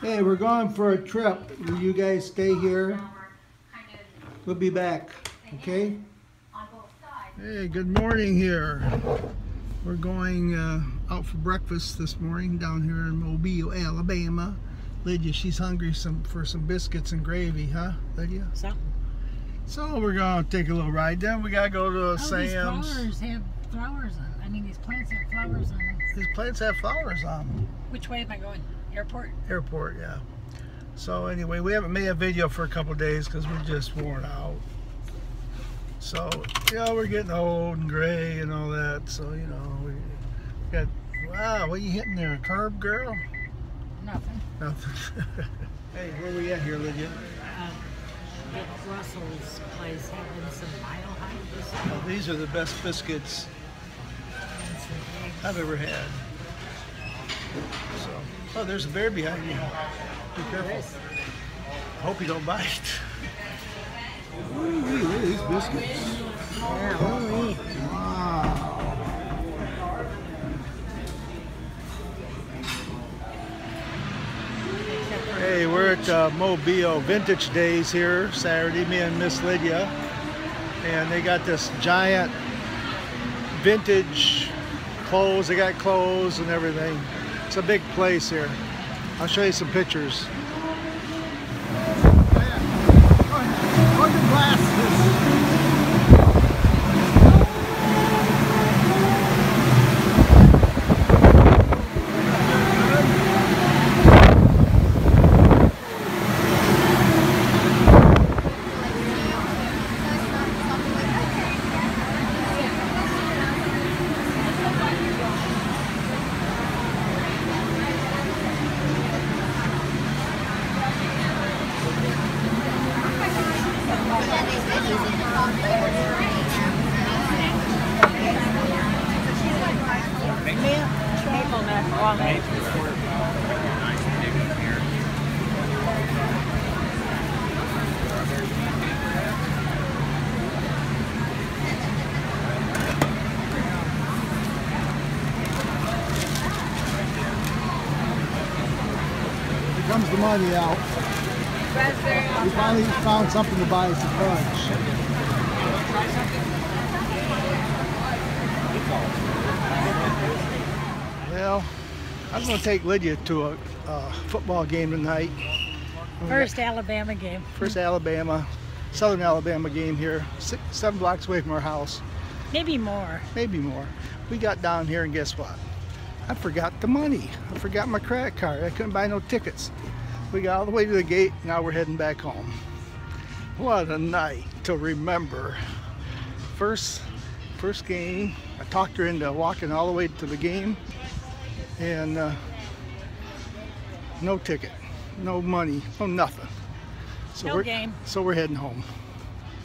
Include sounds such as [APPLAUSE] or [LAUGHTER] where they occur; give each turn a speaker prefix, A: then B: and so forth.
A: Hey, we're going for a trip. Will you guys stay here? We'll be back, okay? Hey, good morning here. We're going uh, out for breakfast this morning down here in Mobile, Alabama. Lydia, she's hungry some for some biscuits and gravy, huh, Lydia?
B: So,
A: So we're gonna take a little ride. Then we gotta go to
B: oh, these
A: Sam's.
B: flowers have flowers on. I mean, these plants have flowers on them.
A: These plants have flowers on them.
B: Which way am I going? Airport.
A: Airport, yeah. So anyway, we haven't made a video for a couple days because we're just worn out. So, yeah, we're getting old and gray and all that. So, you know, we got, wow, what are you hitting there? A curb, girl?
B: Nothing.
A: Nothing. [LAUGHS] hey, where we at here, Lydia?
B: Um, Dick Russell's place having some mile high biscuits
A: Well, these are the best biscuits
B: and some eggs.
A: I've ever had. So, oh, there's a bear behind you. Be careful. Hope you don't bite. Ooh, look at these biscuits.
B: Yeah, holy.
A: Wow. Hey, we're at uh, Mobile Vintage Days here Saturday, me and Miss Lydia. And they got this giant vintage clothes. They got clothes and everything. It's a big place here. I'll show you some pictures.
B: maple
A: Here comes the money out. We finally found something to buy us a lunch. Well, I was going to take Lydia to a, a football game tonight.
B: First Alabama game.
A: First Alabama, Southern Alabama game here, six, seven blocks away from our house,
B: Maybe more.
A: maybe more. We got down here and guess what? I forgot the money. I forgot my credit card. I couldn't buy no tickets. We got all the way to the gate. Now we're heading back home. What a night to remember. First, first game. I talked her into walking all the way to the game, and uh, no ticket, no money, no nothing. So
B: No
A: we're,
B: game.
A: So we're heading home.